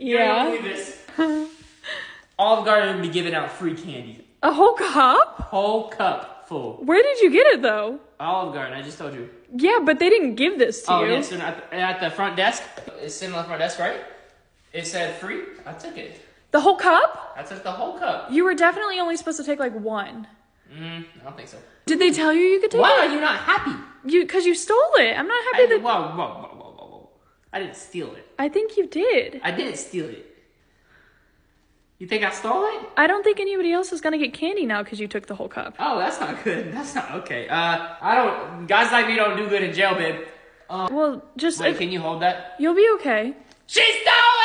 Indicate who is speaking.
Speaker 1: Yeah.
Speaker 2: gonna believe this. Olive Garden would be giving out free candy.
Speaker 1: A whole cup?
Speaker 2: Whole cup full.
Speaker 1: Where did you get it though?
Speaker 2: Olive Garden, I just told you.
Speaker 1: Yeah, but they didn't give this to
Speaker 2: Oh,
Speaker 1: you.
Speaker 2: yes, they're at the, at the front desk. It's sitting on the front desk, right? It said free. I took it.
Speaker 1: The whole cup?
Speaker 2: I took the whole cup.
Speaker 1: You were definitely only supposed to take like one.
Speaker 2: Mm, I don't think so.
Speaker 1: Did they tell you you could take
Speaker 2: Why
Speaker 1: it?
Speaker 2: are you not happy?
Speaker 1: You because you stole it. I'm not happy
Speaker 2: whoa,
Speaker 1: that
Speaker 2: whoa, whoa, whoa. I didn't steal it.
Speaker 1: I think you did.
Speaker 2: I didn't steal it. You think I stole it?
Speaker 1: I don't think anybody else is gonna get candy now because you took the whole cup.
Speaker 2: Oh, that's not good. That's not okay. Uh, I don't. Guys like me don't do good in jail, babe.
Speaker 1: Well, just
Speaker 2: Wait,
Speaker 1: if-
Speaker 2: can you hold that?
Speaker 1: you'll be okay.
Speaker 2: She stole.